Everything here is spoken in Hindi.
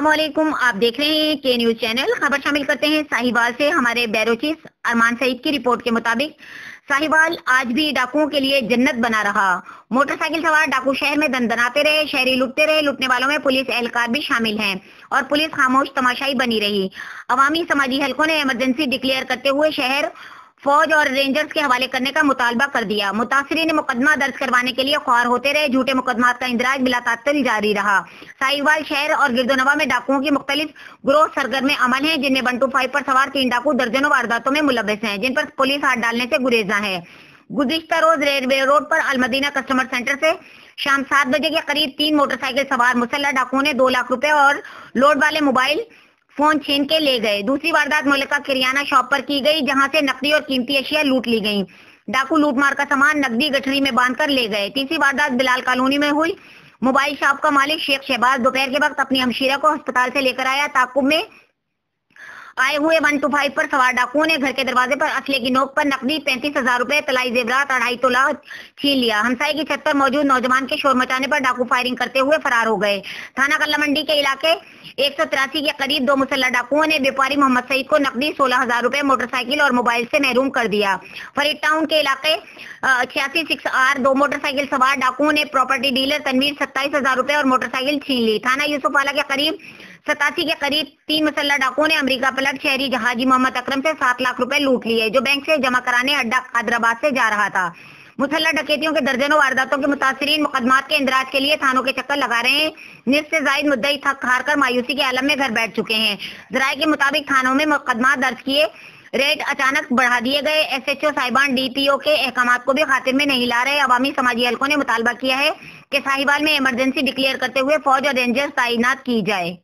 वालेकुम आप देख रहे हैं के न्यूज़ चैनल खबर शामिल करते हैं साहिवाल से हमारे बैरोचिस अरमान सईद की रिपोर्ट के मुताबिक। साहिवाल आज भी डाकुओं के लिए जन्नत बना रहा। मोटरसाइकिल सवार डाकू शहर में दनदनाते रहे, शहरी लुटते रहे, लुटने वालों में पुलिस एहलकार भी शामिल हैं और पुलिस खामोश तमाशाई बनी रही। अवामी समाजी हलकों ने इमरजेंसी डिक्लेयर करते हुए शहर फौज और रेंजर्स के हवाले करने का मुतालबा कर दिया। मुतासरी ने मुकदमा दर्ज करवाने के लिए ख्वार होते रहे। झूठे मुकदमा का इंदराज बिला तातल जारी रहा। साहिवाल शहर और गिरदोनवा में डाकुओं की मुख्तलिफ़ ग्रोह सरगर्म अमल है, जिनमें वन टू फाइव पर सवार तीन डाकू दर्जनों वारदातों में मुलविस हैं, जिन पर पुलिस हाथ डालने से गुरेजा है। गुजश्ता रोज रेलवे रोड पर अलमदीना कस्टमर सेंटर से शाम सात बजे के करीब तीन मोटरसाइकिल सवार मुसल्ला डाकुओं ने दो लाख रुपए और लोड वाले मोबाइल फ़ोन छीन के ले गए। दूसरी वारदात मलिका किरियाना शॉप पर की गई, जहाँ से नकदी और कीमती अशिया लूट ली गई। डाकू लूटमार का सामान नकदी गठरी में बांधकर ले गए। तीसरी वारदात बिलाल कॉलोनी में हुई। मोबाइल शॉप का मालिक शेख शहबाज दोपहर के वक्त अपनी हमशीरा को अस्पताल से लेकर आया। ताकुब में आए हुए वन टू फाइव पर सवार डाकुओं ने घर के दरवाजे पर असले की नोक पर नकदी पैंतीस हज़ार रूपए, तलाई जेवरात अढ़ाई तोला छीन लिया। हमसाई की छत पर मौजूद नौजवान के शोर मचाने पर डाकू फायरिंग करते हुए फरार हो गए। थाना कल्ला मंडी के इलाके एक सौ तिरासी के करीब दो मुसल्ला डाकुओं ने व्यापारी मोहम्मद सईद को नकदी सोलह हज़ार रूपए, मोटरसाइकिल और मोबाइल से महरूम कर दिया। फरीद टाउन के इलाके छियासी सिक्स आर दो मोटरसाइकिल सवार डाकुओं ने प्रॉपर्टी डीलर तनवीर सत्ताईस हज़ार रूपए और मोटरसाइकिल छीन ली। थाना यूसुफाला के करीब सतासी के करीब तीन मुसल्ला डाकुओं ने अमेरिका पलट शहरी जहाजी मोहम्मद अकरम से सात लाख रुपए लूट लिए, जो बैंक से जमा कराने अड्डा हैदराबाद से जा रहा था। मुसल्ला डकैतियों के दर्जनों वारदातों के मुतासरीन मुकदमात के इंदराज के लिए थानों के चक्कर लगा रहे हैं। निस से जायद मुद्दई थक हार कर मायूसी के आलम में घर बैठ चुके हैं। जराये के मुताबिक थानों में मुकदमा दर्ज किए रेट अचानक बढ़ा दिए गए। एसएचओ साहिबान डीपीओ के अहकाम को भी खातिर में नहीं ला रहे। अवामी समाजी हलकों ने मुतालबा किया है कि साहिवाल में इमरजेंसी डिक्लेयर करते हुए फौज और रेंजर्स तैनात की जाए।